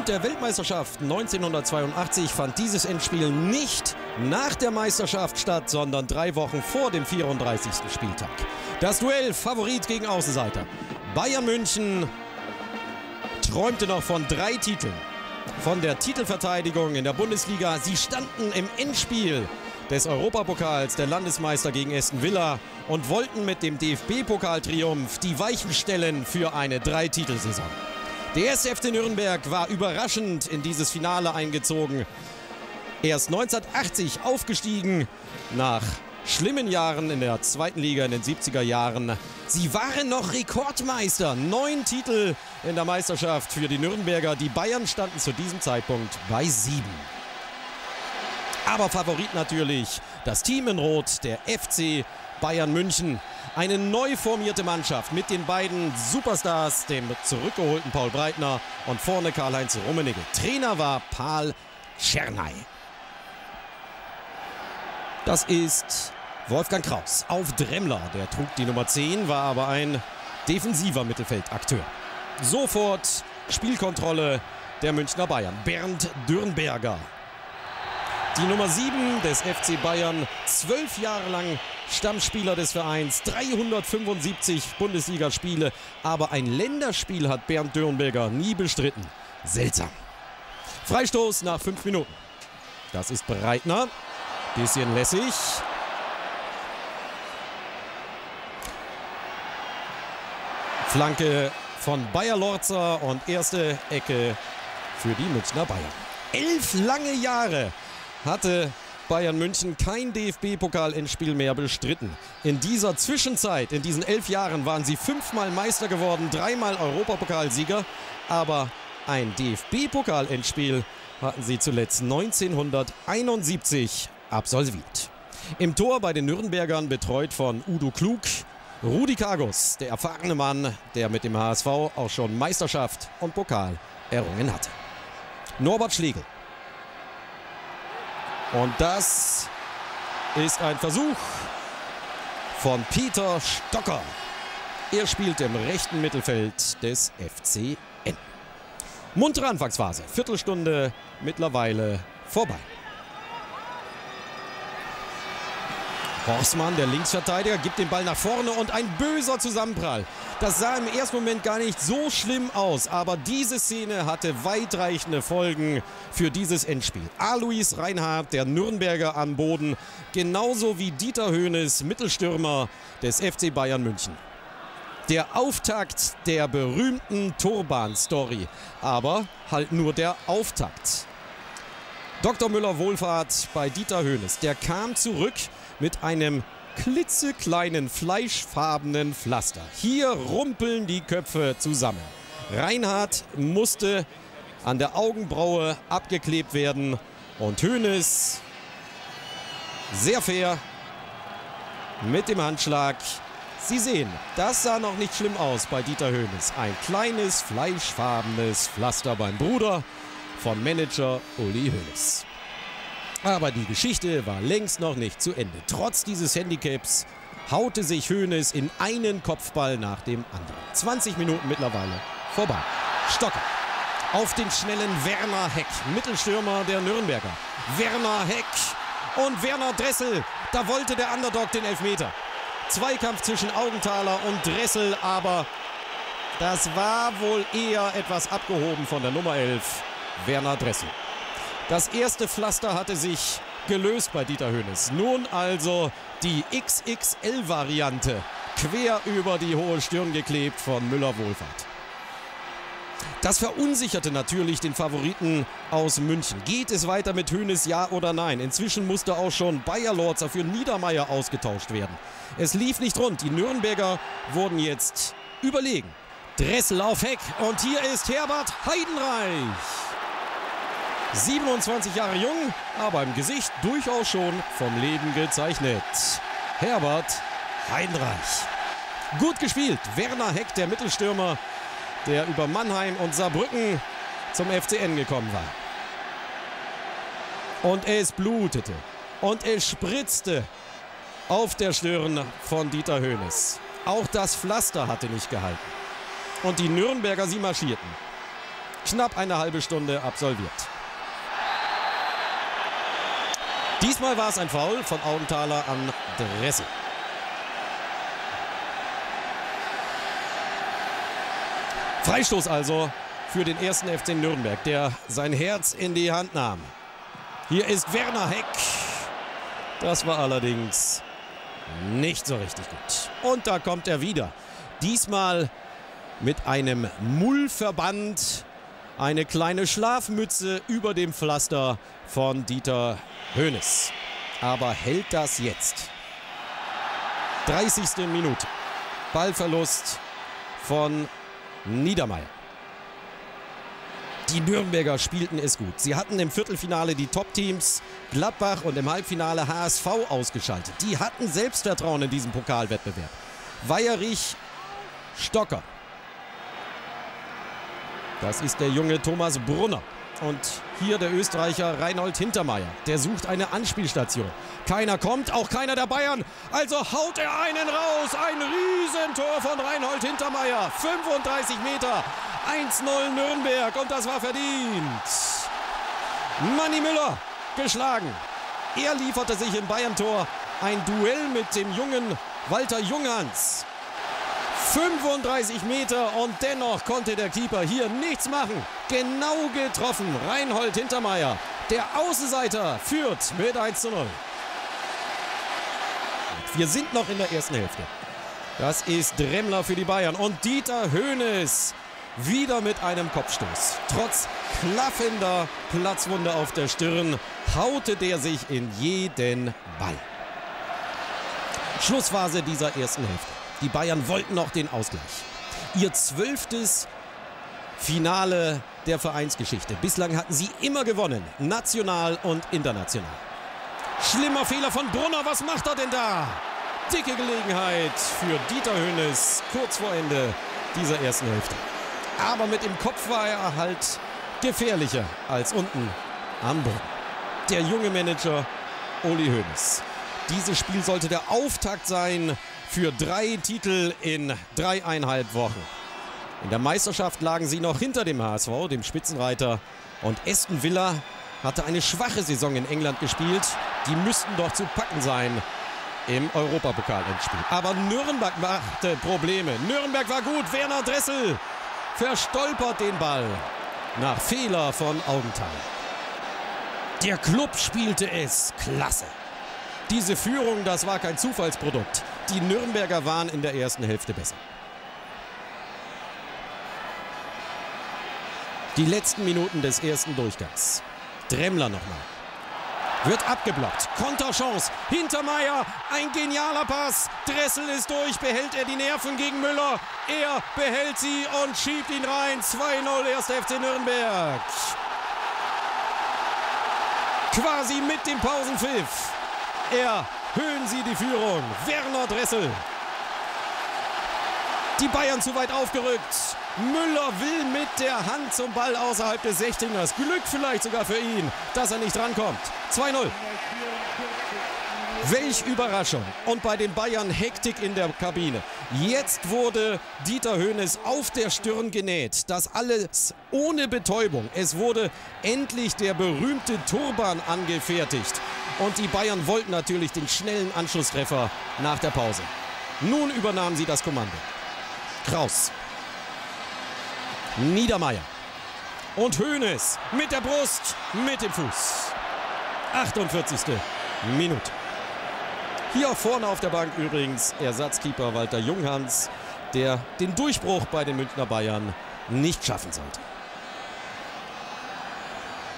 Aufgrund der Weltmeisterschaft 1982 fand dieses Endspiel nicht nach der Meisterschaft statt, sondern drei Wochen vor dem 34. Spieltag. Das Duell Favorit gegen Außenseiter. Bayern München träumte noch von drei Titeln. Von der Titelverteidigung in der Bundesliga. Sie standen im Endspiel des Europapokals der Landesmeister gegen Aston Villa und wollten mit dem DFB-Pokaltriumph die Weichen stellen für eine Dreititelsaison. Der erste FC Nürnberg war überraschend in dieses Finale eingezogen. Erst 1980 aufgestiegen nach schlimmen Jahren in der zweiten Liga in den 70er Jahren. Sie waren noch Rekordmeister. Neun Titel in der Meisterschaft für die Nürnberger. Die Bayern standen zu diesem Zeitpunkt bei sieben. Aber Favorit natürlich das Team in Rot, der FC Bayern München. Eine neu formierte Mannschaft mit den beiden Superstars, dem zurückgeholten Paul Breitner und vorne Karl-Heinz Rummenigge. Trainer war Paul Czernay. Das ist Wolfgang Kraus auf Dremmler. Der trug die Nummer 10, war aber ein defensiver Mittelfeldakteur. Sofort Spielkontrolle der Münchner Bayern. Bernd Dürnberger die Nummer 7 des FC Bayern, zwölf Jahre lang Stammspieler des Vereins, 375 Bundesligaspiele, aber ein Länderspiel hat Bernd Dürnberger nie bestritten. Seltsam. Freistoß nach fünf Minuten. Das ist Breitner. Bisschen lässig. Flanke von Bayer Lorzer und erste Ecke für die Münchner Bayern. Elf lange Jahre hatte Bayern München kein DFB-Pokal-Endspiel mehr bestritten. In dieser Zwischenzeit, in diesen elf Jahren, waren sie fünfmal Meister geworden, dreimal Europapokalsieger. Aber ein DFB-Pokal-Endspiel hatten sie zuletzt 1971 absolviert. Im Tor bei den Nürnbergern betreut von Udo Klug. Rudi Kargus, der erfahrene Mann, der mit dem HSV auch schon Meisterschaft und Pokal errungen hatte. Norbert Schlegel und das ist ein Versuch von Peter Stocker. Er spielt im rechten Mittelfeld des FCN. Muntere Anfangsphase. Viertelstunde mittlerweile vorbei. Horstmann, der Linksverteidiger, gibt den Ball nach vorne und ein böser Zusammenprall. Das sah im ersten Moment gar nicht so schlimm aus, aber diese Szene hatte weitreichende Folgen für dieses Endspiel. Alois Reinhardt, der Nürnberger am Boden, genauso wie Dieter Höhnes, Mittelstürmer des FC Bayern München. Der Auftakt der berühmten Turban-Story, aber halt nur der Auftakt. Dr. Müller-Wohlfahrt bei Dieter Höhnes, der kam zurück mit einem klitzekleinen fleischfarbenen Pflaster. Hier rumpeln die Köpfe zusammen. Reinhard musste an der Augenbraue abgeklebt werden und Hönes sehr fair mit dem Handschlag. Sie sehen, das sah noch nicht schlimm aus bei Dieter Hönes. Ein kleines fleischfarbenes Pflaster beim Bruder von Manager Uli Hönes. Aber die Geschichte war längst noch nicht zu Ende. Trotz dieses Handicaps haute sich Hoeneß in einen Kopfball nach dem anderen. 20 Minuten mittlerweile vorbei. Stocker auf den schnellen Werner Heck, Mittelstürmer der Nürnberger. Werner Heck und Werner Dressel. Da wollte der Underdog den Elfmeter. Zweikampf zwischen Augenthaler und Dressel, aber das war wohl eher etwas abgehoben von der Nummer 11, Werner Dressel. Das erste Pflaster hatte sich gelöst bei Dieter Hönes. Nun also die XXL-Variante. Quer über die hohe Stirn geklebt von Müller-Wohlfahrt. Das verunsicherte natürlich den Favoriten aus München. Geht es weiter mit Hönes, ja oder nein? Inzwischen musste auch schon Bayer Lorzer für Niedermeyer ausgetauscht werden. Es lief nicht rund. Die Nürnberger wurden jetzt überlegen. Dressel auf Heck und hier ist Herbert Heidenreich. 27 Jahre jung, aber im Gesicht durchaus schon vom Leben gezeichnet. Herbert Heinreich. Gut gespielt. Werner Heck, der Mittelstürmer, der über Mannheim und Saarbrücken zum FCN gekommen war. Und es blutete und es spritzte auf der Stirn von Dieter Höhnes. Auch das Pflaster hatte nicht gehalten. Und die Nürnberger, sie marschierten. Knapp eine halbe Stunde absolviert. Diesmal war es ein Foul von Augenthaler an Dressel. Freistoß also für den ersten FC Nürnberg, der sein Herz in die Hand nahm. Hier ist Werner Heck. Das war allerdings nicht so richtig gut. Und da kommt er wieder. Diesmal mit einem Mullverband. Eine kleine Schlafmütze über dem Pflaster von Dieter Hönes. Aber hält das jetzt? 30. Minute. Ballverlust von Niedermeyer. Die Nürnberger spielten es gut. Sie hatten im Viertelfinale die Top-Teams Gladbach und im Halbfinale HSV ausgeschaltet. Die hatten Selbstvertrauen in diesem Pokalwettbewerb. Weierich, Stocker. Das ist der junge Thomas Brunner. Und hier der Österreicher Reinhold Hintermeier. Der sucht eine Anspielstation. Keiner kommt, auch keiner der Bayern. Also haut er einen raus. Ein Riesentor von Reinhold Hintermeier. 35 Meter. 1-0 Nürnberg. Und das war verdient. Manni Müller geschlagen. Er lieferte sich im Bayern-Tor ein Duell mit dem jungen Walter Junghans. 35 Meter und dennoch konnte der Keeper hier nichts machen. Genau getroffen. Reinhold Hintermeier, der Außenseiter, führt mit 1 zu 0. Wir sind noch in der ersten Hälfte. Das ist Dremmler für die Bayern und Dieter Höhnes wieder mit einem Kopfstoß. Trotz klaffender Platzwunde auf der Stirn haute der sich in jeden Ball. Schlussphase dieser ersten Hälfte. Die Bayern wollten noch den Ausgleich. Ihr zwölftes Finale der Vereinsgeschichte. Bislang hatten sie immer gewonnen, national und international. Schlimmer Fehler von Brunner, was macht er denn da? Dicke Gelegenheit für Dieter Hönes kurz vor Ende dieser ersten Hälfte. Aber mit dem Kopf war er halt gefährlicher als unten am Boden. Der junge Manager Uli Hoeneß. Dieses Spiel sollte der Auftakt sein für drei Titel in dreieinhalb Wochen. In der Meisterschaft lagen sie noch hinter dem HSV, dem Spitzenreiter. Und Aston Villa hatte eine schwache Saison in England gespielt. Die müssten doch zu packen sein im Europapokal-Endspiel. Aber Nürnberg machte Probleme. Nürnberg war gut. Werner Dressel verstolpert den Ball nach Fehler von Augenthal. Der Club spielte es klasse. Diese Führung, das war kein Zufallsprodukt. Die Nürnberger waren in der ersten Hälfte besser. Die letzten Minuten des ersten Durchgangs. Dremmler nochmal. Wird abgeblockt. Konterchance. Hintermeier. Ein genialer Pass. Dressel ist durch. Behält er die Nerven gegen Müller. Er behält sie und schiebt ihn rein. 2-0 erst FC Nürnberg. Quasi mit dem Pausenpfiff erhöhen sie die Führung. Werner Dressel. Die Bayern zu weit aufgerückt. Müller will mit der Hand zum Ball außerhalb des 16ers. Glück vielleicht sogar für ihn, dass er nicht rankommt. 2-0. Welch Überraschung. Und bei den Bayern Hektik in der Kabine. Jetzt wurde Dieter Höhnes auf der Stirn genäht. Das alles ohne Betäubung. Es wurde endlich der berühmte Turban angefertigt. Und die Bayern wollten natürlich den schnellen Anschlusstreffer nach der Pause. Nun übernahmen sie das Kommando. Kraus. Niedermeyer. Und Höhnes mit der Brust, mit dem Fuß. 48. Minute. Hier vorne auf der Bank übrigens Ersatzkeeper Walter Junghans, der den Durchbruch bei den Münchner Bayern nicht schaffen sollte.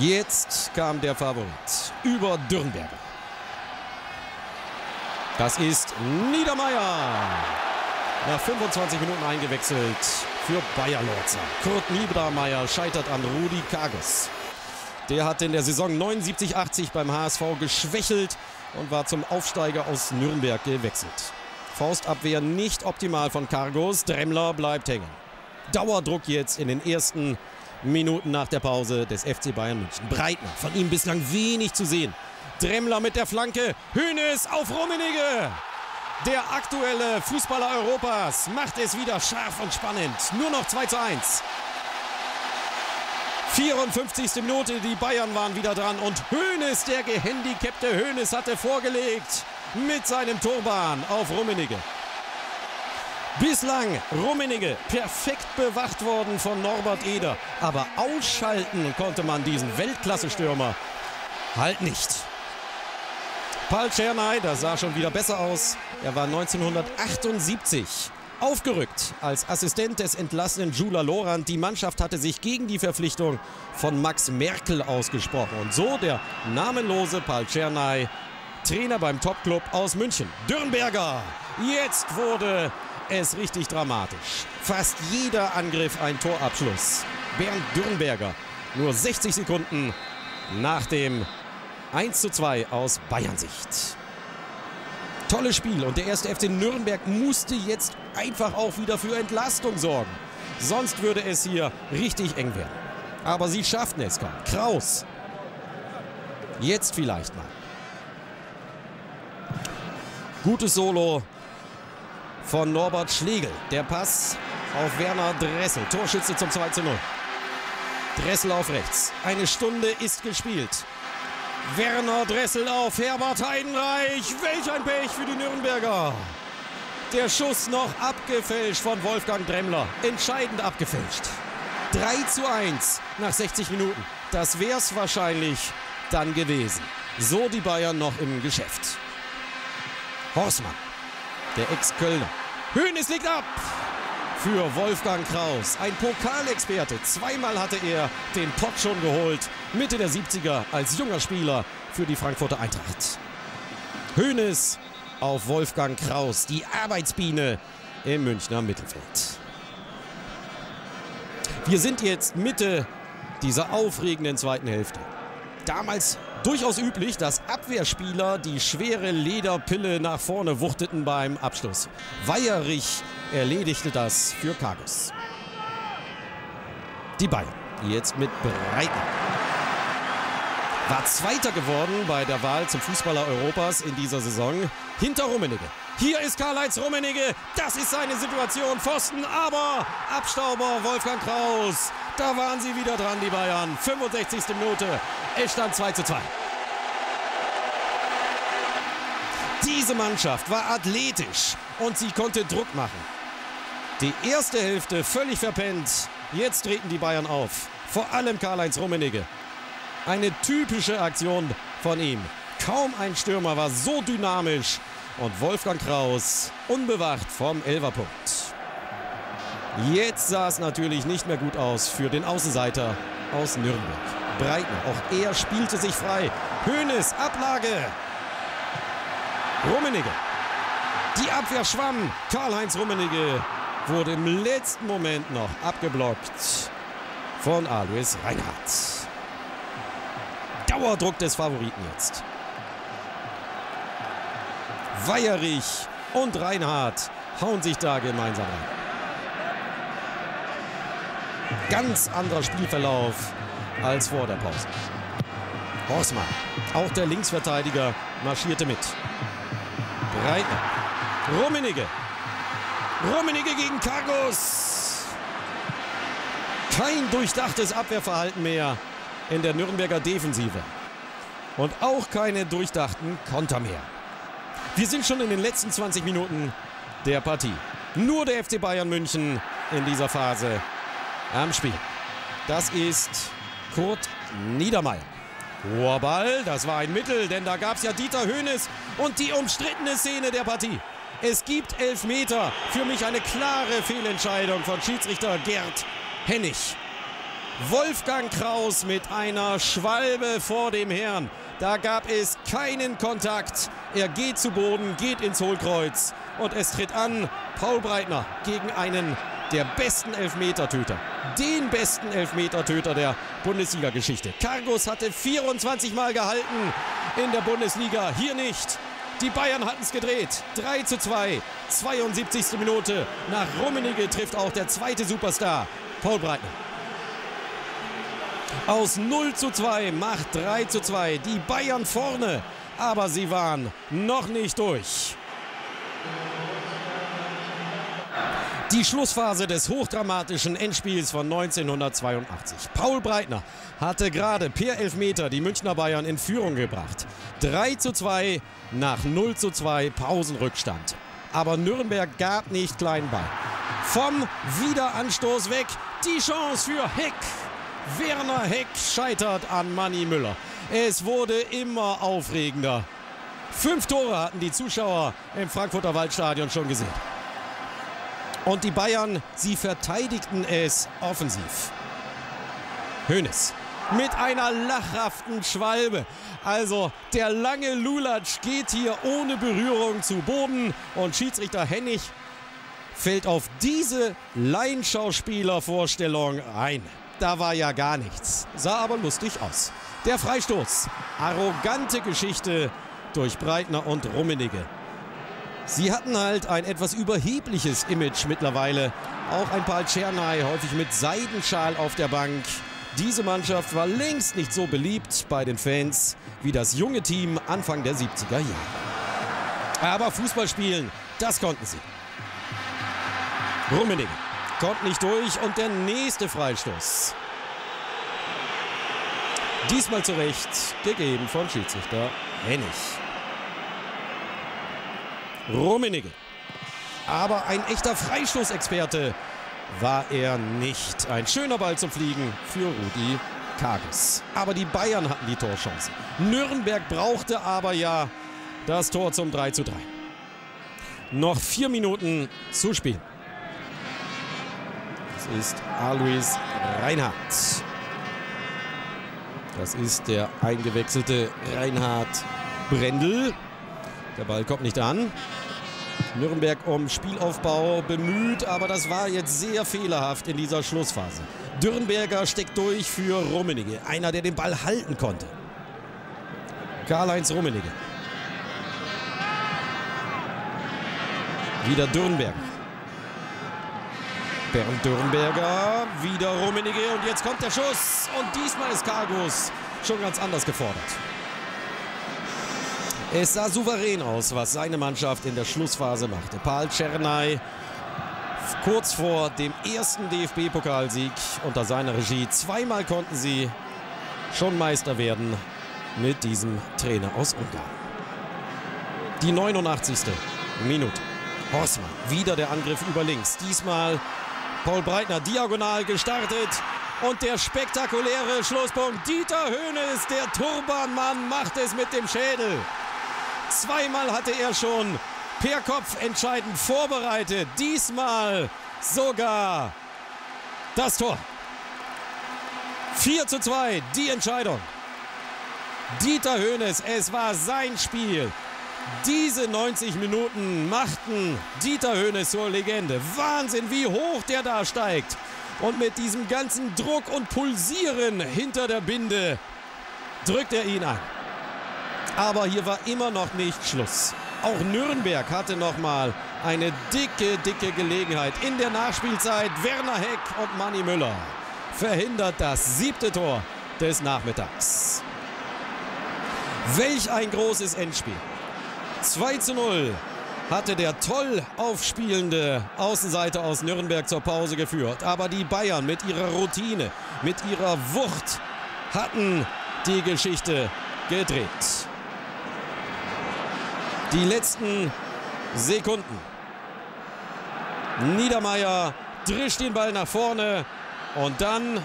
Jetzt kam der Favorit über Dürnberger. Das ist Niedermeyer. Nach 25 Minuten eingewechselt für Bayer Lorzer. Kurt Niedermeyer scheitert an Rudi Kages. Der hat in der Saison 79-80 beim HSV geschwächelt und war zum Aufsteiger aus Nürnberg gewechselt. Faustabwehr nicht optimal von Cargos. Dremmler bleibt hängen. Dauerdruck jetzt in den ersten Minuten nach der Pause des FC Bayern München. Breitner, von ihm bislang wenig zu sehen. Dremmler mit der Flanke. Hönes auf Rummenigge. Der aktuelle Fußballer Europas macht es wieder scharf und spannend. Nur noch 2 zu 1. 54. Minute, die Bayern waren wieder dran und Hoeneß, der gehandicapte Hoeneß, hatte vorgelegt mit seinem Turban auf Rummenigge. Bislang Rummenigge perfekt bewacht worden von Norbert Eder, aber ausschalten konnte man diesen Weltklasse-Stürmer halt nicht. Paul Czernay, das sah schon wieder besser aus. Er war 1978 aufgerückt als Assistent des entlassenen Jula Lorand. Die Mannschaft hatte sich gegen die Verpflichtung von Max Merkel ausgesprochen. Und so der namenlose Paul Czernay, Trainer beim Topclub aus München. Dürrenberger, jetzt wurde es richtig dramatisch. Fast jeder Angriff ein Torabschluss. Bernd Dürrenberger, nur 60 Sekunden nach dem 1 zu 2 aus Bayern-Sicht. Tolles Spiel und der erste FC Nürnberg musste jetzt einfach auch wieder für Entlastung sorgen. Sonst würde es hier richtig eng werden. Aber sie schafften es kaum. Kraus. Jetzt vielleicht mal. Gutes Solo von Norbert Schlegel. Der Pass auf Werner Dressel. Torschütze zum 2 zu 0. Dressel auf rechts. Eine Stunde ist gespielt. Werner Dressel auf Herbert Heidenreich. Welch ein Pech für die Nürnberger. Der Schuss noch abgefälscht von Wolfgang Dremmler. Entscheidend abgefälscht. 3 zu 1 nach 60 Minuten. Das wäre es wahrscheinlich dann gewesen. So die Bayern noch im Geschäft. Horstmann, der Ex-Kölner. Höhnes liegt ab für Wolfgang Kraus. Ein Pokalexperte. Zweimal hatte er den Pott schon geholt. Mitte der 70er als junger Spieler für die Frankfurter Eintracht. Höhnes auf Wolfgang Kraus, die Arbeitsbiene im Münchner Mittelfeld. Wir sind jetzt Mitte dieser aufregenden zweiten Hälfte. Damals durchaus üblich, dass Abwehrspieler die schwere Lederpille nach vorne wuchteten beim Abschluss. Weierich erledigte das für Kargus. Die Bayern jetzt mit Breiten. War Zweiter geworden bei der Wahl zum Fußballer Europas in dieser Saison hinter Rummenigge. Hier ist Karl-Heinz Rummenigge. Das ist seine Situation. Pfosten, aber Abstauber Wolfgang Kraus. Da waren sie wieder dran, die Bayern. 65. Minute. Es stand 2 zu 2. Diese Mannschaft war athletisch und sie konnte Druck machen. Die erste Hälfte völlig verpennt. Jetzt treten die Bayern auf. Vor allem Karl-Heinz Rummenigge. Eine typische Aktion von ihm. Kaum ein Stürmer war so dynamisch. Und Wolfgang Kraus unbewacht vom Elverpunkt. Jetzt sah es natürlich nicht mehr gut aus für den Außenseiter aus Nürnberg. Breitner, auch er spielte sich frei. Hönes, Ablage. Rummenigge. Die Abwehr schwamm. Karl-Heinz Rummenigge wurde im letzten Moment noch abgeblockt von Alois Reinhardt. Dauerdruck des Favoriten jetzt. Weierich und Reinhardt hauen sich da gemeinsam an. Ganz anderer Spielverlauf als vor der Pause. Horstmann, auch der Linksverteidiger, marschierte mit. Breitner, Rummenigge. Rummenigge gegen Kargus. Kein durchdachtes Abwehrverhalten mehr in der Nürnberger Defensive. Und auch keine durchdachten Konter mehr. Wir sind schon in den letzten 20 Minuten der Partie. Nur der FC Bayern München in dieser Phase am Spiel. Das ist Kurt Niedermeyer. Hoher Ball, das war ein Mittel, denn da gab es ja Dieter Höhnes und die umstrittene Szene der Partie. Es gibt Elfmeter. Für mich eine klare Fehlentscheidung von Schiedsrichter Gerd Hennig. Wolfgang Kraus mit einer Schwalbe vor dem Herrn. Da gab es keinen Kontakt. Er geht zu Boden, geht ins Hohlkreuz und es tritt an Paul Breitner gegen einen der besten Elfmetertöter. Den besten Elfmetertöter der Bundesliga-Geschichte. Cargos hatte 24 Mal gehalten in der Bundesliga. Hier nicht. Die Bayern hatten es gedreht. 3 zu 2. 72. Minute. Nach Rummenigge trifft auch der zweite Superstar, Paul Breitner. Aus 0 zu 2 macht 3 zu 2. Die Bayern vorne. Aber sie waren noch nicht durch. Die Schlussphase des hochdramatischen Endspiels von 1982. Paul Breitner hatte gerade per Elfmeter die Münchner Bayern in Führung gebracht. 3 zu 2 nach 0 zu 2 Pausenrückstand. Aber Nürnberg gab nicht klein bei. Vom Wiederanstoß weg die Chance für Heck. Werner Heck scheitert an Manny Müller. Es wurde immer aufregender. Fünf Tore hatten die Zuschauer im Frankfurter Waldstadion schon gesehen. Und die Bayern, sie verteidigten es offensiv. Hönes mit einer lachhaften Schwalbe. Also der lange Lulatsch geht hier ohne Berührung zu Boden und Schiedsrichter Hennig fällt auf diese Laienschauspielervorstellung ein. Da war ja gar nichts, sah aber lustig aus. Der Freistoß, arrogante Geschichte durch Breitner und Rummenigge. Sie hatten halt ein etwas überhebliches Image mittlerweile. Auch ein Paul Czernay, häufig mit Seidenschal auf der Bank. Diese Mannschaft war längst nicht so beliebt bei den Fans wie das junge Team Anfang der 70er Jahre. Aber Fußball spielen, das konnten sie. Rummenigge kommt nicht durch und der nächste Freistoß. Diesmal zurecht gegeben von Schiedsrichter Hennig. Rummenigge. Aber ein echter Freistoßexperte war er nicht. Ein schöner Ball zum Fliegen für Rudi Kages. Aber die Bayern hatten die Torchance. Nürnberg brauchte aber ja das Tor zum 3 zu 3. Noch vier Minuten zu spielen. Das ist Alois Reinhardt. Das ist der eingewechselte Reinhard Brendel. Der Ball kommt nicht an. Nürnberg um Spielaufbau bemüht, aber das war jetzt sehr fehlerhaft in dieser Schlussphase. Dürnberger steckt durch für Rummenigge, einer, der den Ball halten konnte. Karl-Heinz Rummenigge. Wieder Dürnberger. Bernd Dürnberger, wieder Rummenigge und jetzt kommt der Schuss und diesmal ist Kargus schon ganz anders gefordert. Es sah souverän aus, was seine Mannschaft in der Schlussphase machte. Paul Czernay kurz vor dem ersten DFB-Pokalsieg unter seiner Regie. Zweimal konnten sie schon Meister werden mit diesem Trainer aus Ungarn. Die 89. Minute. Horstmann, wieder der Angriff über links. Diesmal Paul Breitner diagonal gestartet. Und der spektakuläre Schlusspunkt. Dieter Höhnes, der Turbanmann, macht es mit dem Schädel. Zweimal hatte er schon per Kopf entscheidend vorbereitet. Diesmal sogar das Tor. 4 zu 2, die Entscheidung. Dieter Höhnes, es war sein Spiel. Diese 90 Minuten machten Dieter Höhnes zur Legende. Wahnsinn, wie hoch der da steigt. Und mit diesem ganzen Druck und Pulsieren hinter der Binde drückt er ihn an. Aber hier war immer noch nicht Schluss. Auch Nürnberg hatte noch mal eine dicke, dicke Gelegenheit. In der Nachspielzeit Werner Heck und Manny Müller verhindert das siebte Tor des Nachmittags. Welch ein großes Endspiel. 2 zu 0 hatte der toll aufspielende Außenseiter aus Nürnberg zur Pause geführt. Aber die Bayern mit ihrer Routine, mit ihrer Wucht hatten die Geschichte gedreht die letzten Sekunden. Niedermeyer drischt den Ball nach vorne und dann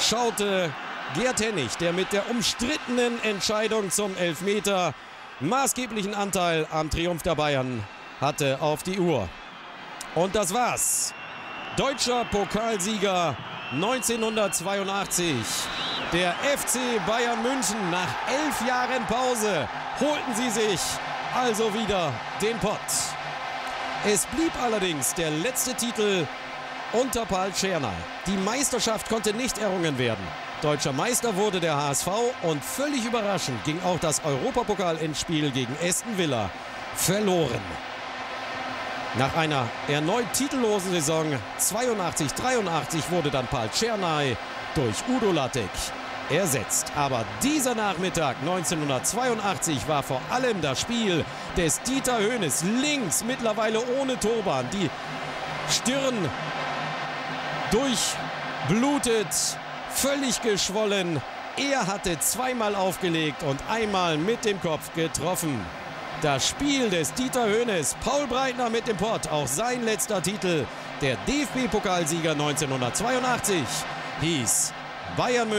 schaute Gerd Hennig, der mit der umstrittenen Entscheidung zum Elfmeter maßgeblichen Anteil am Triumph der Bayern hatte auf die Uhr. Und das war's. Deutscher Pokalsieger 1982. Der FC Bayern München nach elf Jahren Pause holten sie sich also wieder den Pott. Es blieb allerdings der letzte Titel unter Paul Czernay. Die Meisterschaft konnte nicht errungen werden. Deutscher Meister wurde der HSV und völlig überraschend ging auch das Europapokal-Endspiel gegen Aston Villa verloren. Nach einer erneut titellosen Saison 82-83 wurde dann Paul Czernay durch Udo Lattek ersetzt. Aber dieser Nachmittag 1982 war vor allem das Spiel des Dieter Höhnes links, mittlerweile ohne Turban. Die Stirn durchblutet, völlig geschwollen. Er hatte zweimal aufgelegt und einmal mit dem Kopf getroffen. Das Spiel des Dieter Höhnes, Paul Breitner mit dem Pott, auch sein letzter Titel, der DFB-Pokalsieger 1982, hieß Bayern München.